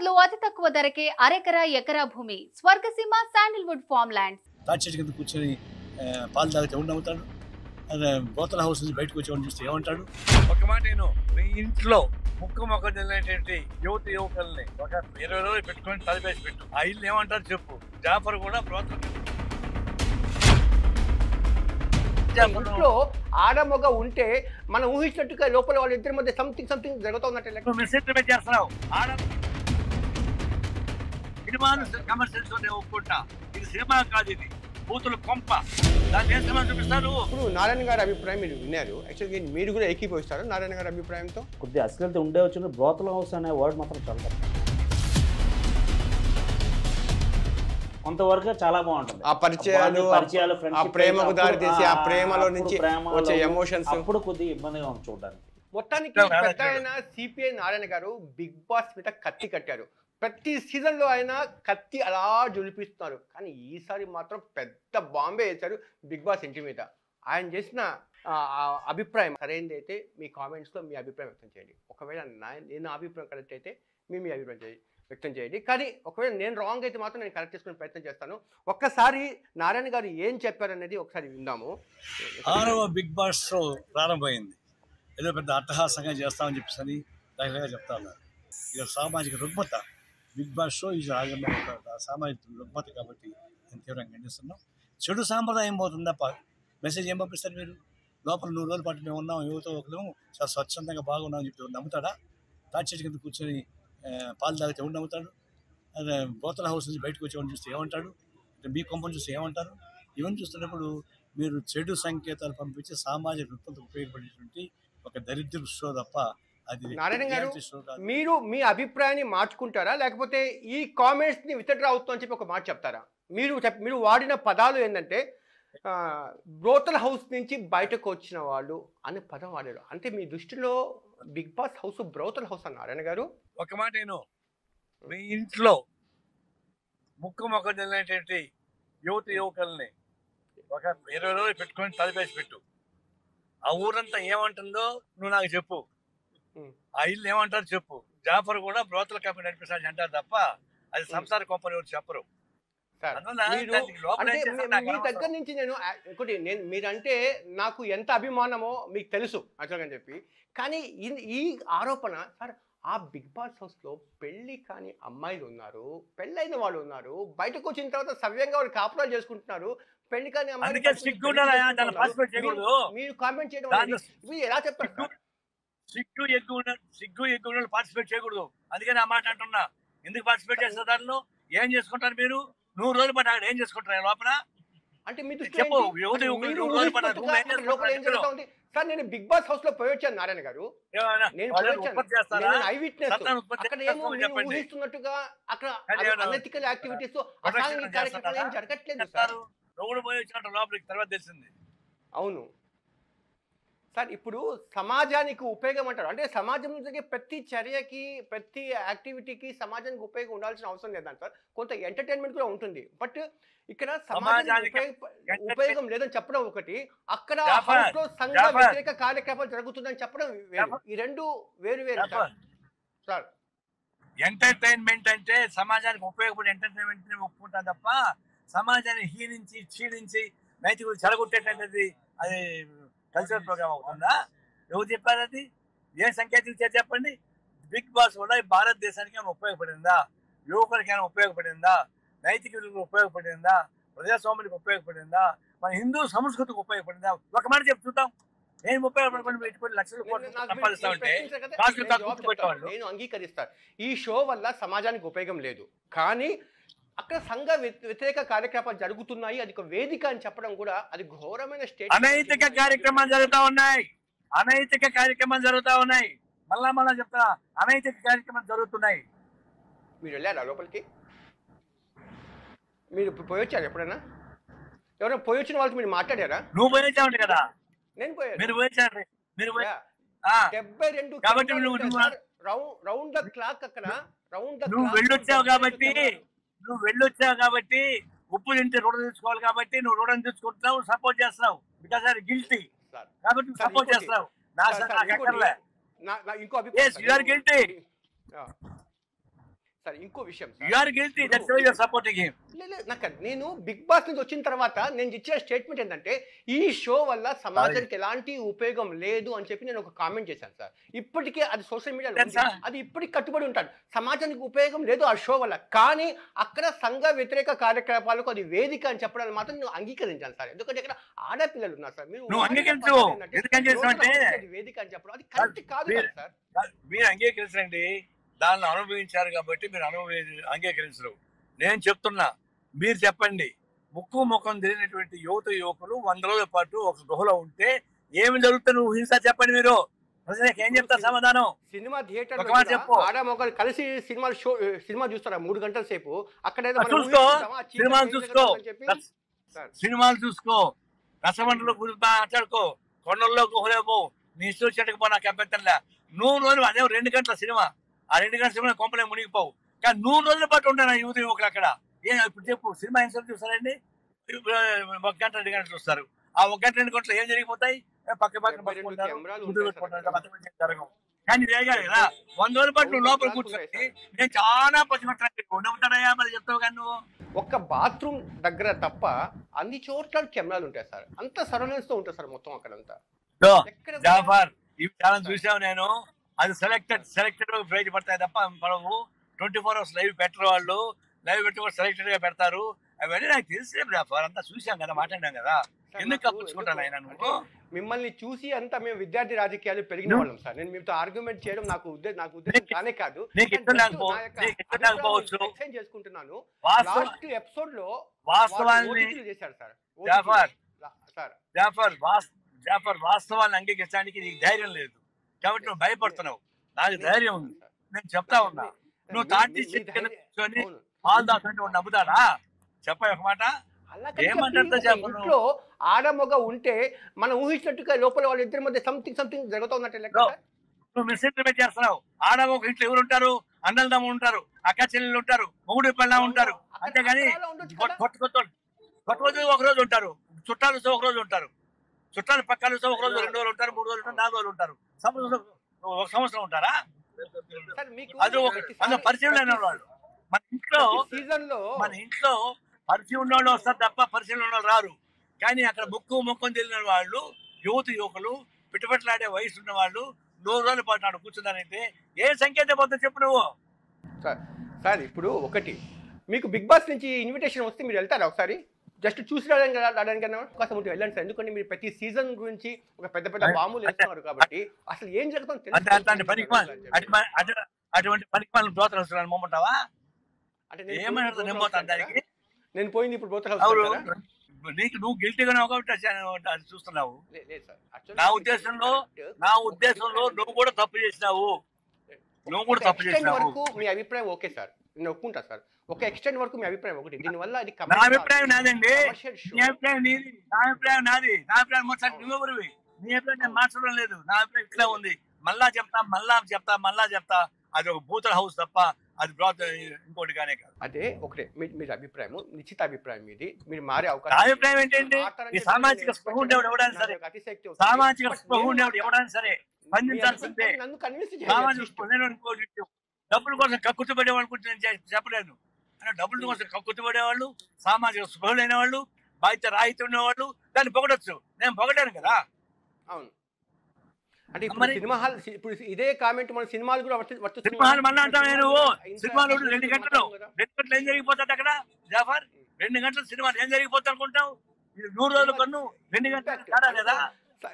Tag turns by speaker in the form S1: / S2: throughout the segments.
S1: హైదరాబాద్లో అతి తక్కువ ధరకే అరెకరా ఎకరా భూమి స్వర్గసీమ శాండిల్వుడ్ ఫార్మ్ ల్యాండ్స్
S2: తాటి చెట్టు కింద కూర్చొని పాలు తాగితే బోతల హౌస్ నుంచి బయటకు వచ్చేవాడిని చూస్తే ఏమంటాడు?
S3: ఒక మాట నేను మీ ఇంట్లో ముక్కు మొక్క తెలియనటువంటి యువత యువకుల్ని ఒక ఇరవై రోజులు పెట్టుకొని తలపేసి పెట్టు. ఆ ఇల్లు ఏమంటారు చెప్పు. జాఫర్ కూడా బ్రోతలు
S4: ఇంట్లో ఆడమొగ ఉంటే మనం ఊహించినట్టుగా లోపల వాళ్ళ ఇద్దరి మధ్య సంథింగ్ సంథింగ్ జరుగుతున్నట్టు.
S3: మెసేజ్ చేస్తున్నావు. ఆడ సినిమాను కమర్షియల్స్ ఒప్పుకుంటా. ఇది సినిమా కాదు ఇది. బూతులు కొంప. దాన్ని ఏం సినిమా చూపిస్తారు?
S4: ఇప్పుడు నారాయణ గారి అభిప్రాయం మీరు విన్నారు. యాక్చువల్గా మీరు కూడా ఏకీభవిస్తారు నారాయణ గారి అభిప్రాయంతో?
S5: కొద్దిగా అశ్లీలత ఉండే వచ్చిన బ్రోతల హౌస్ అనే వర్డ్ మాత్రం చాలా. కొంతవరకు చాలా బాగుంటుంది.
S4: ఆ పరిచయాలు
S5: పరిచయాలు
S4: ఆ ప్రేమకు దారి తీసి ఆ ప్రేమలో నుంచి వచ్చే ఎమోషన్స్
S5: అప్పుడు కొద్దిగా ఇబ్బందిగా ఉంది చూడడానికి.
S4: మొత్తానికి పెద్ద. ఆయన సిపిఐ నారాయణ గారు బిగ్ బాస్ మీద కత్తి కట్టారు. ప్రతి సీజన్లో ఆయన కత్తి అలా జులిపిస్తున్నారు. కానీ ఈసారి మాత్రం పెద్ద బాంబే వేశారు బిగ్ బాస్ ఇంటి మీద. ఆయన చేసిన ఆ, అభిప్రాయం సరైనది అయితే మీ కామెంట్స్లో మీ అభిప్రాయం వ్యక్తం చేయండి. ఒకవేళ నా నేను అభిప్రాయం కరెక్ట్ అయితే మీ మీ అభిప్రాయం చేయండి వ్యక్తం చేయండి. కానీ ఒకవేళ నేను రాంగ్ అయితే మాత్రం నేను కరెక్ట్ చేసుకునే ప్రయత్నం చేస్తాను. ఒక్కసారి నారాయణ గారు ఏం చెప్పారనేది ఒకసారి విందాము.
S2: ఆరవ బిగ్ బాస్ షో ప్రారంభమైంది. ఏదో పెద్ద అట్టహాసంగా చేస్తామని చెప్పేసి అని చెప్తా ఉన్నారు. ఇది సామాజిక రుగ్మత. బిగ్ బాస్ షో ఇది ఆగమ సామాజిక రుగ్మత కాబట్టి నేను తీవ్రంగా ఖండిస్తున్నాం. చెడు సాంప్రదాయం పోతుంది? తప్ప మెసేజ్ ఏం పంపిస్తారు మీరు? లోపల నూరు రోజుల పాటు మేము ఉన్నాం యువతో ఒకరు చాలా స్వచ్ఛందంగా బాగున్నాం అని చెప్పి నమ్ముతాడా? తాటి కింద కూర్చొని పాలు తాగితే ఉండి నమ్ముతాడు అదే బోతల హౌస్ నుంచి బయటకు వచ్చేవాడిని చూస్తే ఏమంటాడు? మీ కొంపను చూస్తే ఏమంటారు? ఇవన్నీ చూస్తున్నప్పుడు మీరు చెడు సంకేతాలు పంపించి సామాజిక రుత్పత్తికి ఉపయోగపడేటువంటి ఒక దరిద్ర షో తప్ప
S4: నారాయణ గారు. మీరు మీ అభిప్రాయాన్ని మార్చుకుంటారా? లేకపోతే ఈ కామెంట్స్ని విత్డ్రా అవుతుంది అని చెప్పి ఒక మాట చెప్తారా? మీరు మీరు వాడిన పదాలు ఏంటంటే బ్రోతల్ హౌస్ నుంచి బయటకు వచ్చిన వాళ్ళు అనే పదం వాడారు. అంటే మీ దృష్టిలో Bigg Boss house brothel house అన్న నారాయణ గారు?
S3: ఒక మాట నేను మీ ఇంట్లో ముక్కు మొక్క తెలియనటువంటి యువత యువకుల్ని ఒక ఇరవై రోజులు పెట్టుకొని తలపేసి పెట్టు. ఆ ఊరంతా ఏమంటుందో నువ్వు నాకు చెప్పు. ఆ ఇల్లు ఏమంటారు చెప్పు. జాఫర్ కూడా బ్రోతల కంపెనీ నడిపిస్తాను అంటారు తప్ప అది సంసార కంపెనీ ఎవరు చెప్పరు.
S4: మీ-. దగ్గర నుంచి నేను ఆ, ఇంకోటి నేను మీరంటే నాకు ఎంత అభిమానమో మీకు తెలుసు యాక్చువల్గా అని చెప్పి. కానీ ఈ- ఆరోపణ సార్ ఆ బిగ్ బాస్ హౌస్లో పెళ్ళి కాని అమ్మాయిలు ఉన్నారు పెళ్ళైన వాళ్ళు ఉన్నారు బయటకు వచ్చిన తర్వాత సవ్యంగా వాళ్ళు కాపురాలు చేసుకుంటున్నారు పెళ్ళి కాని అమ్మాయిలు. మీరు- కామెంట్ చేయడం ఎలా చెప్తారు సార్?
S3: సిగ్గు ఎక్కువ సిగ్గు ఎక్కువ పార్టిసిపేట్ చేయకూడదు. అందుకని ఆ మాట అంటున్నా. ఎందుకు పార్టిసిపేట్ చేస్తారు దానిలో ఏం చేసుకుంటారు మీరు? నూరు రోజులు పాటు అక్కడ ఏం చేసుకుంటారు? లోపల?
S4: అంటే మీ
S3: చెప్పు, నూరు రోజులు
S4: సార్ నేను బిగ్ బాస్ హౌస్లో పోయి వచ్చాను నారాయణ గారు పోయొచ్చాను. ఊహిస్తున్నట్టుగా అక్కడ అనెతికల్ యాక్టివిటీస్ కార్యక్రమాలు ఏం? జరగట్లేదు సార్.
S3: చెప్తారు రోడ్డు పోయి వచ్చినట్టు లోపలికి తర్వాత తెలిసింది.
S4: అవును. సార్ ఇప్పుడు సమాజానికి ఉపయోగం అంటారు. అంటే సమాజంలో జరిగే ప్రతి చర్యకి ప్రతి యాక్టివిటీకి సమాజానికి ఉపయోగం ఉండాల్సిన అవసరం లేదంట సార్. కొంత ఎంటర్టైన్మెంట్ కూడా ఉంటుంది. బట్ ఇక్కడ సమాజానికి ఉపయోగ- లేదని చెప్పడం ఒకటి. అక్కడ లో సంఘ. వ్యతిరేక కార్యక్రమాలు జరుగుతుందని చెప్పడం వేరు. ఈ రెండు వేరు వేరు సార్.
S3: ఎంటర్టైన్మెంట్ అంటే సమాజానికి ఉపయోగపడే ఎంటర్టైన్మెంట్ ఒప్పుకుంటాం తప్ప సమాజాన్ని హీనించి క్షీణించి నైతిక చెడగొట్టేటది అది కల్చరల్ ప్రోగ్రామ్ అవుతుందా ఎవరు చెప్పారు అది? ఏ సంకేతం ఇచ్చారు చెప్పండి. బిగ్ బాస్ వల్ల భారతదేశానికి ఏమైనా ఉపయోగపడిందా? యువకులకి ఏమైనా ఉపయోగపడిందా? నైతిక విలువలకు ఉపయోగపడిందా? ప్రజాస్వామ్యానికి ఉపయోగపడిందా? మన హిందూ సంస్కృతికి ఉపయోగపడిందా? ఒక మాట చెప్తుంటాం చూద్దాం. ఉపయోగపడి పెట్టుకొని లక్షల
S4: నేను-
S3: కోట్లు
S4: నేను నేను అంగీకరిస్తాను ఈ షో వల్ల సమాజానికి ఉపయోగం లేదు. కానీ అక్కడ సంఘ వ్య- వ్యతిరేక కార్యక్రమాలు జరుగుతున్నాయి. అది ఒక వేదిక అని చెప్పడం కూడా అది ఘోరమైన స్టేట్
S3: అనైతిక కార్యక్రమాలు జరుగుతా ఉన్నాయి. అనైతిక కార్యక్రమాలు జరుగుతా ఉన్నాయి. మళ్ళా మళ్ళా చెప్తా అనైతిక కార్యక్రమాలు జరుగుతున్నాయి.
S4: మీరు వెళ్ళారా లోపలికి? మీరు పోయి వచ్చారు ఎప్పుడైనా? ఎవరైనా పోయి వచ్చిన వాళ్ళతో మీరు మాట్లాడారా?
S3: నువ్వు పోయించావు కదా?
S4: నేను పోయాను.
S3: మీరు పోయి-
S4: డెబ్బై రెండు
S3: కాబట్టి
S4: రౌండ్ ద క్లాక్ అక్కడ రౌండ్ ద
S3: నువ్వు
S4: క్లాక్
S3: వెళ్ళొచ్చావు కాబట్టి. నువ్వు వెళ్ళొచ్చావు కాబట్టి ఉప్పు తింటే రుణం తీసుకోవాలి కాబట్టి నువ్వు రుణం తీసుకుంటున్నావు సపోర్ట్ చేస్తున్నావు. బికాస్ ఆర్ గిల్టీ కాబట్టి సపోర్ట్ చేస్తున్నావు. నా
S4: ఇంకో
S3: Yes,
S4: సార్ ఇంకో విషయం sir.
S3: You are guilty that's why you are supporting him
S4: నాకు నేను బిగ్ బాస్ నుంచి వచ్చిన తర్వాత నేను ఇచ్చే స్టేట్మెంట్ ఏంటంటే ఈ షో వల్ల సమాజానికి ఎలాంటి ఉపయోగం లేదు అని చెప్పి నేను ఒక కామెంట్ చేశాను సార్. ఇప్పటికే అది సోషల్ మీడియాలో? అది ఇప్పటికి కట్టుబడి ఉంటాడు. సమాజానికి ఉపయోగం లేదు ఆ షో వల్ల. కానీ అక్కడ సంఘ వ్యతిరేక కార్యకలాపాలకు అది వేదిక అని చెప్పడానికి మాత్రం నేను అంగీకరించాను సార్. ఎందుకంటే ఇక్కడ ఆడపిల్లలు ఉన్నారు సార్. మీరు వేదిక అని చెప్పడం అది కరెక్ట్ కాదు కదా సార్.
S3: మీరు అంగీకరించండి. దాన్ని అనుభవించారు కాబట్టి మీరు అనుభవి అంగీకరించరు. నేను చెప్తున్నా మీరు చెప్పండి. ముక్కు ముఖం తెలియనటువంటి యువత యువకులు వంద రోజుల పాటు ఒక గుహలో ఉంటే ఏమి జరుగుతుంది? ఊహించా చెప్పండి మీరు. ప్రజలకు ఏం చెప్తారు సమాధానం?
S4: సినిమా థియేటర్
S3: చెప్పు.
S4: ఆడ మొగలు కలిసి సినిమా షో సినిమా చూస్తారా? మూడు గంటల సేపు. అక్కడ
S3: చూసుకో. సినిమాలు చూసుకో. సినిమాలు చూసుకో. రసమండలో గురించి మాట్లాడుకో. కొండల్లో గుహలేపో నీ ఇష్టం వచ్చినట్టుకు పో నాకు అభ్యంతరంలే నూరు రోజులు అదే రెండు గంటల సినిమా. ఆ రెండు గంటల సినిమా కొంపలే మునిగిపోవు. కానీ నూరు రోజుల పాటు ఉంటాను యువత యువకులు అక్కడ. ఏ ఇప్పుడు చెప్పు సినిమా ఎంతసేపు చూస్తారండి? ఒక గంట రెండు గంటలు చూస్తారు. ఆ ఒక గంట రెండు గంటలు ఏం జరిగిపోతాయి? పక్క పక్కన పట్టుకుంటారు,
S4: ఉంటాయి
S3: కానీ వేగాలి కదా వంద రోజుల పాటు నువ్వు లోపల కూర్చొని నేను చాలా పచ్చిమట్టాను నమ్ముతానయ్యా మరి చెప్తావు కానీ నువ్వు.
S4: ఒక్క బాత్రూమ్ దగ్గర తప్ప అన్ని చోట్ల కెమెరాలు ఉంటాయి సార్. అంత సరౌండింగ్స్తో ఉంటుంది సార్ మొత్తం అక్కడంతా.
S3: జాఫర్ ఇవి చాలా చూసావు నేను? అది సెలెక్టెడ్ సెలెక్టెడ్ ప్రైజ్ పడతాయి తప్ప పడవు ట్వంటీ ఫోర్ అవర్స్ లైవ్ పెట్టరు వాళ్ళు. లైవ్ పెట్టి కూడా సెలెక్టెడ్గా పెడతారు. అవన్నీ నాకు తెలిసే జాఫర్ అంతా చూసాం కదా మాట్లాడినాం కదా. ఎందుకు కప్పించుకుంటాను ఆయన నువ్వు?
S4: మిమ్మల్ని చూసి అంతా మేము విద్యార్థి రాజకీయాలు పెరిగిన వాళ్ళం సార్. నేను మీతో ఆర్గ్యుమెంట్ చేయడం నాకు ఉద్దేశం నాకు ఉద్దేశం కానే కాదు. చేసుకుంటున్నాను. లాస్ట్ ఎపిసోడ్లో
S3: వాస్తవాన్ని
S4: చేశారు సార్.
S3: జాఫర్. జాఫర్ వాస్తవాన్ని అంగీకరించడానికి నీకు ధైర్యం లేదు. కాబట్టి నువ్వు భయపడుతున్నావు. నాకు ధైర్యం ఉంది. నేను చెప్తా ఉన్నా. నువ్వు తాటి చెట్టు కింద కూర్చొని. పాలు వాడు నమ్ముతాడా? చెప్పా ఒక మాట?
S4: ఇంట్లో ఆడ మగ ఉంటే మనం ఊహించినట్టుగా లోపల వాళ్ళ ఇద్దరి మధ్య సంథింగ్ సంథింగ్ జరుగుతున్నట్టే లెక్క.
S3: నువ్వు మిస్ఇంటర్ప్రిట్ చేస్తున్నావు. ఆడ ఒక ఇంట్లో ఎవరు ఉంటారు? అన్నలు తమ్ముడు ఉంటారు. అక్క చెల్లెలు ఉంటారు. మొగుడు పిల్ల ఉంటారు. అంతేగాని
S4: అక్కడ అలా ఉండొచ్చు
S3: కొత్త
S4: కదా?
S3: కొత్త కొత్త కొత్త రోజు ఒక రోజు ఉంటారు. చుట్టాలు ఒక రోజు ఉంటారు. చుట్టాలు పక్కన ఒక రోజు రెండు రోజులు ఉంటారు మూడు రోజులు ఉంటారు నాలుగు రోజులు ఉంటారు. సంవత్సరం ఒక సంవత్సరం ఉంటారా? అది ఒక పరిచయం లేని వాళ్ళు. మన ఇంట్లో
S4: సీజన్లో
S3: మన ఇంట్లో పరిచయం ఉన్న వాళ్ళు వస్తారు తప్ప పరిచయం ఉన్న వాళ్ళు రారు. కానీ అక్కడ ముక్కు ముఖం తెలియని వాళ్ళు యువత యువకులు పిట్టపెట్టలాడే వయసు ఉన్న వాళ్ళు నూరు రోజుల పాటు నాడు కూర్చున్నారంటే ఏ సంకేతం పోతుందో చెప్పు నువ్వు.
S4: సార్ సార్ ఇప్పుడు ఒకటి. మీకు బిగ్ బాస్ నుంచి ఇన్విటేషన్ వస్తే మీరు వెళ్తారా ఒకసారి? జస్ట్ చూసి రావడానికి ఉంటే వెళ్ళండి సార్. ఎందుకంటే మీరు ప్రతి సీజన్ గురించి ఒక పెద్ద పెద్ద బాంబులు వేస్తున్నారు కాబట్టి అసలు ఏం జరుగుతుందో
S3: అటువంటి పనికి మనం బ్రోతలు వస్తున్నాను మొమ్మంటావా?
S4: అంటే నేను పోయింది ఇప్పుడు?
S3: నీకు నువ్వు గిల్టీగా కాబట్టి అది చూస్తున్నావు. నా ఉద్దేశంలో. నా ఉద్దేశంలో నువ్వు కూడా తప్పు చేసినావు. నువ్వు కూడా
S4: ఒక
S3: తప్పు చేసినావు.
S4: వరకు మీ అభిప్రాయం ఓకే సార్. నేను ఒప్పుకుంటా సార్. ఒక ఎక్స్టెంట్ వరకు మీ అభిప్రాయం ఒకటి. దీనివల్ల అది
S3: నా అభిప్రాయం నాదండి. నీ అభిప్రాయం నీది. నా అభిప్రాయం నాది. నా అభిప్రాయం మొత్తం నువ్వెవరివి నీ అభిప్రాయం నేను మార్చడం లేదు. నా అభిప్రాయం ఇట్లా ఉంది. మళ్ళా చెప్తా మళ్ళా చెప్తా మళ్ళా చెప్తా. అది ఒక భూతల హౌస్ తప్ప అది బ్రోత్ ఇంకోటి కానీ కాదు.
S4: అదే ఒకటే. మీ- మీ అభిప్రాయం నిశ్చిత అభిప్రాయం ఇది. మీరు మారే అవకాశం
S3: అభిప్రాయం ఏంటంటే సామాజిక స్పృహ ఉండేవాడు సరే.
S4: అతిశక్తి.
S3: సామాజిక స్పృహ ఉండేవాడు సరే. స్పందించాల్సిందే సామాజిక స్పృహ. డబ్బుల కోసం కక్కుర్తి పడేవాళ్ళు గురించి నేను చెప్పలేను. అంటే డబ్బుల కోసం కక్కుర్తి పడేవాళ్ళు సామాజిక స్పృహ లేని వాళ్ళు బాధ్యత రాయితీ ఉన్నవాళ్ళు దాన్ని పొగడొచ్చు. నేను పొగడాను కదా.
S4: అవును. అంటే ఇప్పుడు సినిమా హాల్ ఇప్పుడు ఇదే కామెంట్ మన సినిమాలు కూడా
S3: సినిమా హాల్ మళ్ళా అంటావే
S4: ఇంత-
S3: సినిమాలో రెండు గంటలు. రెండు గంటలు ఏం జరిగిపోతుంది అక్కడ? జాఫర్ రెండు గంటల సినిమా ఏం జరిగిపోతుంది అనుకుంటావు? ఇది నూరు రోజులు కన్ను రెండు గంటలు కదా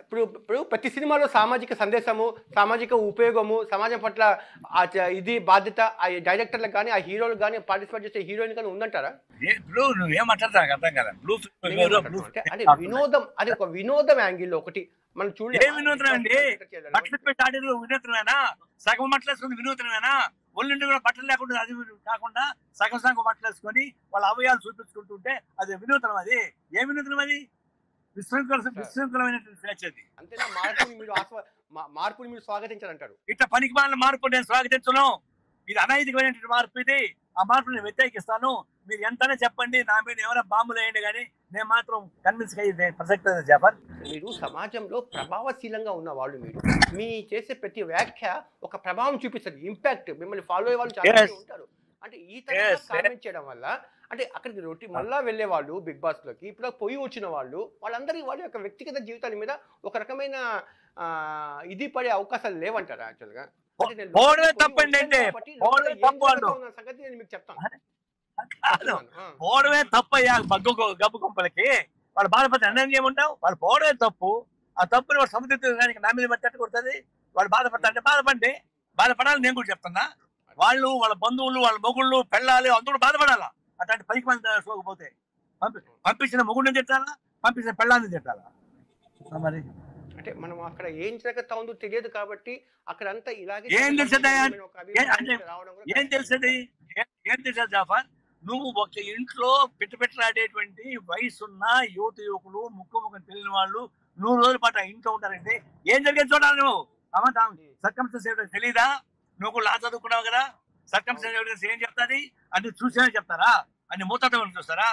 S4: ఇప్పుడు ఇప్పుడు ప్రతి సినిమాలో సామాజిక సందేశము సామాజిక ఉపయోగము సమాజం పట్ల ఇది బాధ్యత ఆ డైరెక్టర్లకు కానీ ఆ హీరోలకు కానీ పార్టిసిపేట్ చేసే హీరోయిన్ కానీ ఉందంటారా?
S3: నువ్వు అర్థం కదా. బ్లూ
S4: అంటే వినోదం అది ఒక వినోదం యాంగిల్లో ఒకటి మనం
S3: ఏ వినోదం అండి? బట్టలు పెట్టి ఆడేది వినూత్నమేనా సగం వినూత్నమేనా ఒళ్ళింటి కూడా బట్టలు లేకుండా అది కాకుండా సగం సగం బట్టలు వేసుకొని వాళ్ళ అవయాలు చూపించుకుంటుంటే అది వినూత్నం అది. ఏ వినూత్నం అది? విశృంఖల విశృంఖలమైనటువంటి స్వేచ్ఛ అది.
S4: అంతేనా? మార్పుని మీరు మార్పుని మీరు స్వాగతించారంటారు.
S3: ఇట్లా పనికి మాలిన మార్పు నేను స్వాగతించను. ఇది అనైతికమైనటువంటి మార్పు ఇది. ఆ మార్పు నేను వ్యతిరేకిస్తాను. మీరు ఎంతనే చెప్పండి. నా మీద ఏమైనా బాంబులు వేయండి కానీ నేను మాత్రం కన్విన్స్ అయ్యి ప్రసక్తి జఫర్.
S4: మీరు సమాజంలో ప్రభావశీలంగా ఉన్న వాళ్ళు మీరు. మీ చేసే ప్రతి వ్యాఖ్య ఒక ప్రభావం చూపిస్తుంది. ఇంపాక్ట్ మిమ్మల్ని ఫాలో అయ్యే వాళ్ళు చాలా ఉంటారు. అంటే ఈ తరహా. కామెంట్ చేయడం వల్ల అంటే అక్కడికి రొట్టి మళ్ళా వెళ్ళే వాళ్ళు బిగ్ బాస్లోకి ఇప్పుడు పోయి వచ్చిన వాళ్ళు వాళ్ళందరికీ వాళ్ళ యొక్క వ్యక్తిగత జీవితాల మీద ఒక రకమైన ఇది పడే అవకాశాలు లేవంటారా యాక్చువల్గా?
S3: తప్పండి అంటే.
S4: సంగతి నేను మీకు చెప్తాను.
S3: కాదు. పోవడమే తప్పయ్యా బగ్గు గబ్బు గుంపలకి వాళ్ళు బాధపడితే అన్నం చేయమంటావు? వాళ్ళు పోవడమే తప్పు. ఆ తప్పుని వాడు సముద్రం నా మీద పట్టేట్టు కొడుతుంది? వాళ్ళు బాధపడతా అంటే బాధపడి బాధపడాలని నేను కూడా చెప్తున్నా. వాళ్ళు వాళ్ళ బంధువులు వాళ్ళ మొగుళ్ళు పెళ్ళాలి అందరూ బాధపడాలా? అట్లాంటి పైకి మంది పోతే పంపి పంపించిన మొగుడిని తిట్టాలా? పంపించిన పెళ్ళాన్ని తిట్టాలా? మరి.
S4: అంటే మనం అక్కడ ఏం జరుగుతా ఉందో తెలియదు కాబట్టి అక్కడ అంతా ఇలాగే
S3: ఏం
S4: కూడా
S3: ఏం తెలిసేది? ఏం- తెలిసేది జాఫర్? నువ్వు ఒక ఇంట్లో పెట్టపెట్టలాడేటువంటి వయసున్న యువత యువకులు ముక్కు ముఖం తెలియని వాళ్ళు నూరు రోజుల పాటు ఇంట్లో ఉంటారంటే ఏం జరిగేది చూడాలి నువ్వు? అమ్మ ఏమిటో తెలీదా? నువ్వు లా చదువుకున్నావు కదా? సర్కంస్టెన్స్ ఏం చెప్తాది? అన్ని చూసేనే చెప్తారా? అన్ని మూతటం చూస్తారా?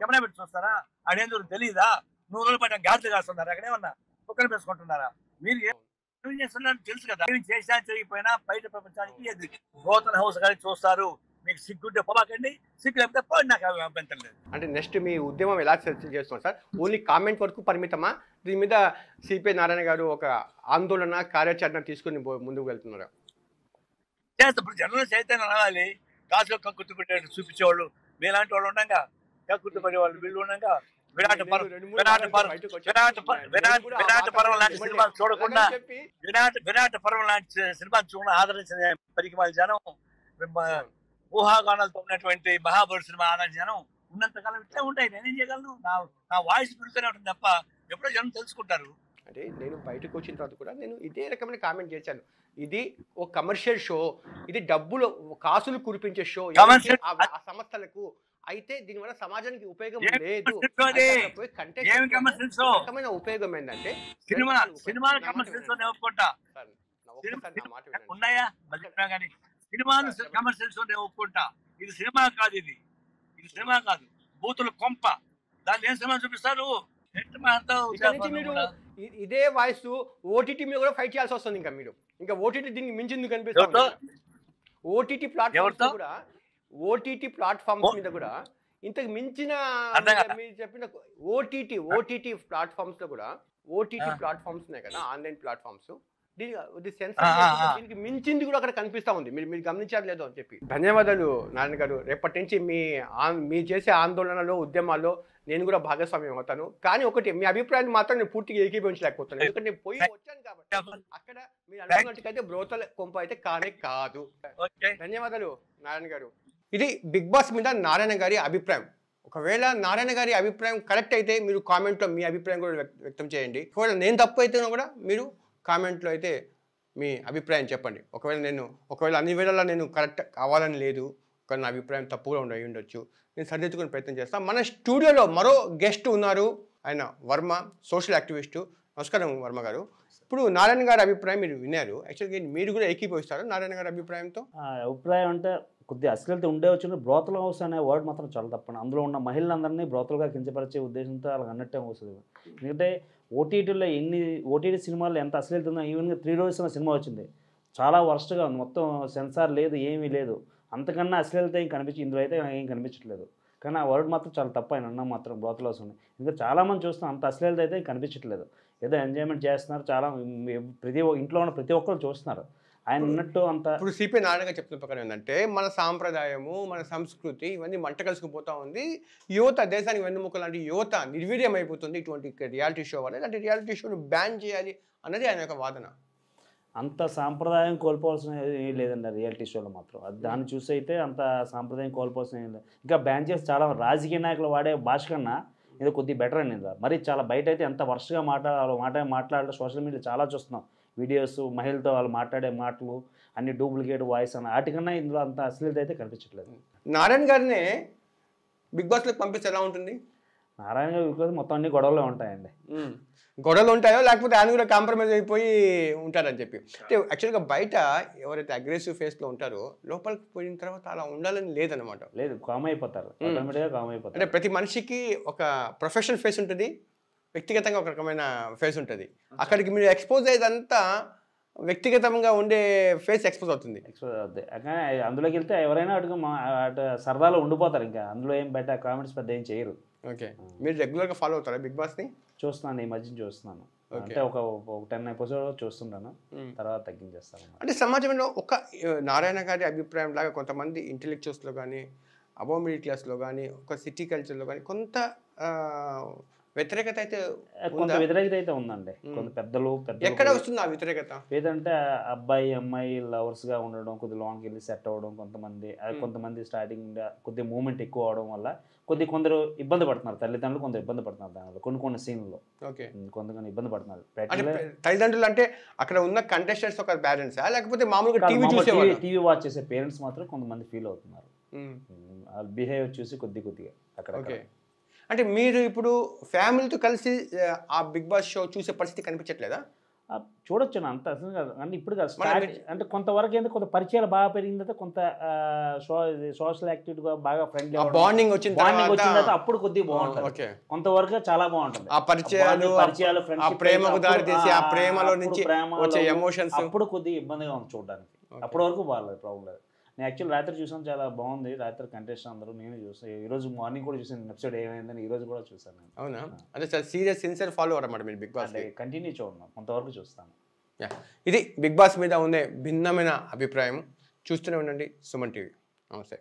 S3: కెమెరా పెట్టి చూస్తారా? అదేందుకు తెలీదా? నూరు రోజుల పాటు గాజులు కాస్తున్నారా? అక్కడేమన్నా కుక్కలు వేసుకుంటున్నారా మీరు ఏం ఏం చేస్తున్నారో తెలుసు కదా. ఏం చేసినా చేయకపోయినా బయట ప్రపంచానికి గోతన హౌస్ కానీ చూస్తారు. మీకు సిగ్గుంటే పోబాకండి. సిగ్గు లేకపోతే పోండి నాకు అభ్యంతరం లేదు.
S4: అంటే నెక్స్ట్ మీ ఉద్యమం ఎలా చర్చ చేస్తున్నారు సార్? ఓన్లీ కామెంట్ వరకు పరిమితమా? దీని మీద సిపిఐ నారాయణ గారు ఒక ఆందోళన కార్యాచరణ తీసుకుని ముందుకు వెళ్తున్నారు.
S3: చేస్తే. ఇప్పుడు జనంలో చైతన్యం రావాలి కాసులో కక్కుర్తి పెట్టేట్టు చూపించేవాళ్ళు. మీలాంటి వాళ్ళు ఉండగా. కక్కుర్తి పడే వాళ్ళు వీళ్ళు ఉండగా. విరాట్ పర్వం విరాట్ పర్వం. విరాట్ విరాట్ విరాట్ పర్వం లాంటి. సినిమాలు చూడకుండా విరాట్ విరాట్ పర్వం లాంటి సినిమా చూడ ఆదరించిన పరికి వాళ్ళ జనం ఊహాగానాలతో ఉన్నటువంటి మహాబలి సినిమా ఆదరించిన జనం ఉన్నంతకాలం ఇట్లే ఉంటాయి. నేనేం చేయగలను? నా నా వాయిస్ పెరుగుతూనే ఉంటుంది తప్ప ఎప్పుడో జనం తెలుసుకుంటారు.
S4: అంటే నేను బయటకు వచ్చిన తర్వాత కూడా నేను ఇదే రకమైన కామెంట్ చేశాను. ఇది ఓ కమర్షియల్ షో ఇది డబ్బులు కాసులు కురిపించే షో ఆ సంస్థలకు అయితే దీనివల్ల సమాజానికి ఉపయోగం లేదు. రకమైన ఉపయోగం ఏంటంటే.
S3: ఒప్పుకుంటా. ఉన్నాయా? నేను ఇది సినిమా కాదు ఇది. ఇది సినిమా కాదు. బూతులు కొంప. దాన్ని ఏం సినిమా చూపిస్తారు?
S4: ఇదే వాయిస్ ఓటీటీ మీద కూడా ఫైట్ చేయాల్సి వస్తుంది ఇంకా మీరు ఇంకా ఓటీటీ దీనికి మించింది? కనిపిస్తుంది ఓటీటీ ప్లాట్ఫామ్స్? కూడా ఓటీటీ ప్లాట్ఫామ్స్ మీద కూడా ఇంతకు మించిన? మీరు చెప్పిన ఓటీటీ ఓటీటీ ప్లాట్ఫామ్స్లో కూడా ఓటీటీ. ప్లాట్ఫామ్స్ ఉన్నాయి కదా ఆన్లైన్ ప్లాట్ఫామ్స్ దీనికి మించింది కూడా అక్కడ కనిపిస్తా ఉంది. మీరు మీరు గమనించారు లేదో అని చెప్పి. ధన్యవాదాలు నారాయణ గారు. రేపటి నుంచి మీ మీ చేసే ఆందోళనలో ఉద్యమాల్లో నేను కూడా భాగస్వామ్యం అవుతాను. కానీ ఒకటి మీ అభిప్రాయాన్ని మాత్రం నేను పూర్తిగా ఏకీభవించలేకపోతున్నాను. ఎందుకంటే నేను పోయి వచ్చాను కాబట్టి అక్కడ మీరు అనుకున్నట్టుకైతే బ్రోతల కొంప అయితే కానే కాదు. ధన్యవాదాలు నారాయణ గారు. ఇది బిగ్ బాస్ మీద నారాయణ గారి అభిప్రాయం. ఒకవేళ నారాయణ గారి అభిప్రాయం కరెక్ట్ అయితే మీరు కామెంట్లో మీ అభిప్రాయం కూడా వ్యక్- వ్యక్తం చేయండి. ఒకవేళ నేను తప్పు అయితే కూడా మీరు కామెంట్లో అయితే మీ అభిప్రాయం చెప్పండి. ఒకవేళ నేను ఒకవేళ అన్ని వేళలా నేను కరెక్ట్ కావాలని లేదు కానీ నా అభిప్రాయం తప్పుగా ఉండి ఉండొచ్చు నేను సరిదిద్దుకునే ప్రయత్నం చేస్తాను మన స్టూడియోలో మరో గెస్ట్ ఉన్నారు ఆయన వర్మ సోషల్ యాక్టివిస్టు. నమస్కారం వర్మ గారు. ఇప్పుడు నారాయణ గారి అభిప్రాయం మీరు విన్నారు. యాక్చువల్గా మీరు కూడా ఏకీభవిస్తారు నారాయణ గారి అభిప్రాయంతో?
S5: అభిప్రాయం అంటే కొద్దిగా అశ్లీలత ఉండే వచ్చిన బ్రోతల హౌస్ అనే వర్డ్ మాత్రం చాలా తప్పండి. అందులో ఉన్న మహిళలందరినీ బ్రోతలుగా కించపరిచే ఉద్దేశంతో వాళ్ళకి అన్నట్టే వస్తుంది. ఎందుకంటే ఓటీటీలో ఎన్ని ఓటీటీ సినిమాల్లో ఎంత అశ్లీలత ఉందో ఈవెన్గా త్రీ రోజెస్ అనే సినిమా వచ్చింది. చాలా వర్స్ట్గా ఉంది. మొత్తం సెన్సార్ లేదు ఏమీ లేదు. అంతకన్నా అశ్లీలత ఏం కనిపించి ఇందులో అయితే ఏం కనిపించట్లేదు. కానీ ఆ వర్డ్ మాత్రం చాలా తప్పు ఆయన అన్న మాత్రం బ్రోతల హౌస్ ఉంది. ఇంకా చాలామంది చూస్తాం అంత అశ్లీలత అయితే కనిపించట్లేదు. ఏదో ఎంజాయ్మెంట్ చేస్తున్నారు చాలా ప్రతి ఇంట్లో ఉన్న ప్రతి ఒక్కరు చూస్తున్నారు. ఆయన ఉన్నట్టు అంత
S4: ఇప్పుడు సిపి నారాయణ చెప్తున్న ప్రకారం ఏంటంటే మన సాంప్రదాయము మన సంస్కృతి ఇవన్నీ మంట కలిసిపోతా ఉంది. యువత దేశానికి వెన్నుముక లాంటి యువత నిర్వీర్యం అయిపోతుంది ఇటువంటి రియాలిటీ షో వల్ల. ఇలాంటి రియాలిటీ షోను బ్యాన్ చేయాలి అన్నది ఆయన యొక్క వాదన.
S5: అంత సాంప్రదాయం కోల్పోవాల్సిన ఏం లేదండి రియాలిటీ షోలో మాత్రం. అది దాన్ని చూసి అయితే అంత సాంప్రదాయం కోల్పోవాల్సిన ఇంకా బ్యాన్ చేసి చాలా రాజకీయ నాయకులు వాడే భాష కన్నా ఇది కొద్దిగా బెటర్ అండి మరి చాలా బయట అయితే ఎంత వరుసగా మాట్లాడాలి మాట మాట్లాడాలి సోషల్ మీడియా చాలా చూస్తున్నాం. వీడియోస్ మహిళతో వాళ్ళు మాట్లాడే మాటలు అన్ని డూప్లికేట్ వాయిస్ అని వాటికన్నా ఇందులో అంత అశ్లీలత అయితే కనిపించట్లేదు.
S4: నారాయణ గారినే బిగ్ బాస్లోకి పంపిస్తే ఎలా ఉంటుంది?
S5: నారాయణ గారు మొత్తం అన్ని గొడవలే ఉంటాయండి.
S4: గొడవలు ఉంటాయో లేకపోతే ఆయన కూడా కాంప్రమైజ్ అయిపోయి ఉంటారని చెప్పి. అంటే యాక్చువల్గా బయట ఎవరైతే అగ్రెసివ్ ఫేస్లో ఉంటారో లోపలికి పోయిన తర్వాత అలా ఉండాలని లేదనమాట
S5: లేదు కామ్ అయిపోతారు. ఆటోమేటిక్గా కామ్ అయిపోతారు.
S4: అంటే ప్రతి మనిషికి ఒక ప్రొఫెషనల్ ఫేస్ ఉంటుంది వ్యక్తిగతంగా ఒక రకమైన ఫేస్ ఉంటుంది. అక్కడికి మీరు ఎక్స్పోజ్ అయ్యేదంతా వ్యక్తిగతంగా ఉండే ఫేస్ ఎక్స్పోజ్ అవుతుంది.
S5: ఎక్స్పోజ్ అవుద్ది. కానీ అందులోకి వెళ్తే ఎవరైనా అటు సరదాలో ఉండిపోతారు ఇంకా. అందులో ఏం బయట కామెంట్స్ పెద్ద ఏం చేయరు.
S4: ఓకే. మీరు రెగ్యులర్గా ఫాలో అవుతారా బిగ్ బాస్ని?
S5: చూస్తున్నాను ఈ మధ్య చూస్తున్నాను. అంటే ఒక ఒక టెన్ ఎపిసోడ్ చూస్తుంటాను. తర్వాత తగ్గించేస్తాను.
S4: అంటే సమాజంలో ఒక నారాయణ గారి అభిప్రాయం లాగా కొంతమంది ఇంటెలెక్చువల్స్లో కానీ అబౌవ్ మిడిల్ క్లాస్లో కానీ ఒక సిటీ కల్చర్లో కానీ కొంత వ్యతిరేకత అయితే
S5: కొంత? వ్యతిరేకత అయితే ఉందండి. కొంత పెద్దలు
S4: ఎక్కడ
S5: పెద్ద
S4: వస్తుంది ఆ వ్యతిరేకత?
S5: ఏదంటే అబ్బాయి అమ్మాయి లవర్స్గా ఉండడం కొద్ది లాంగ్ వెళ్ళి సెట్ అవ్వడం కొంతమంది. కొంతమంది స్టార్టింగ్ కొద్ది మూమెంట్ ఎక్కువ అవడం వల్ల కొద్ది కొందరు ఇబ్బంది పడుతున్నారు. తల్లిదండ్రులు కొందరు ఇబ్బంది పడుతున్నారు దానివల్ల కొన్ని కొన్ని సీన్లో
S4: ఓకే.
S5: కొంత కొన్ని ఇబ్బంది పడుతున్నారు.
S4: తల్లిదండ్రులు అంటే అక్కడ ఉన్న కంటెస్టెంట్స్ ఒక బ్యాలెన్సా లేకపోతే మామూలుగా టీవీ చూసేవాళ్ళు?
S5: టీవీ వాచ్ చేసే పేరెంట్స్ మాత్రం కొంతమంది ఫీల్ అవుతున్నారు. వాళ్ళ బిహేవియర్ చూసి కొద్ది కొద్దిగా అక్కడ
S4: అంటే మీరు ఇప్పుడు ఫ్యామిలీతో కలిసి ఆ, బిగ్ బాస్ షో చూసే పరిస్థితి కనిపించట్లేదా?
S5: చూడొచ్చు అంత. అసలు కాదు. అంటే ఇప్పుడు కాదు స్టార్ట్ అంటే కొంతవరకు ఏంటంటే కొంత పరిచయాలు బాగా పెరిగిన తర్వాత కొంత సోషల్ యాక్టివిటీగా బాగా ఫ్రెండ్లీ
S4: బాండింగ్ వచ్చిన
S5: బాండింగ్ వచ్చిన తర్వాత అప్పుడు కొద్దిగా బాగుంటుంది. కొంతవరకు చాలా బాగుంటుంది.
S4: ఆ పరిచయాలు
S5: పరిచయాలు ఫ్రెండ్షిప్
S4: ప్రేమకు దారి తీసి ఆ ప్రేమలో నుంచి
S5: ప్రేమ,
S4: వచ్చే ఎమోషన్స్
S5: అప్పుడు కొద్దిగా ఇబ్బందిగా ఉంది చూడడానికి. అప్పటి వరకు బాగాలేదు ప్రాబ్లం లేదు. నేను యాక్చువల్ రాత్రి చూసాను చాలా బాగుంది. రాత్రి కంటెస్ట్ అందరూ నేను చూసాను ఈ రోజు మార్నింగ్ కూడా చూసాను ఎపిసోడ్ ఏమైందని ఈ రోజు కూడా చూసాను నేను.
S4: అవునా? అంటే సార్ సీరియస్ సిన్సియర్ ఫాలో అన్నమాట మీరు బిగ్ బాస్
S5: కంటిన్యూ చూడను కొంతవరకు చూస్తాను.
S4: ఇది బిగ్ బాస్ మీద ఉండే భిన్నమైన అభిప్రాయం. చూస్తూనే ఉండండి సుమన్ టీవీ. నమస్తే.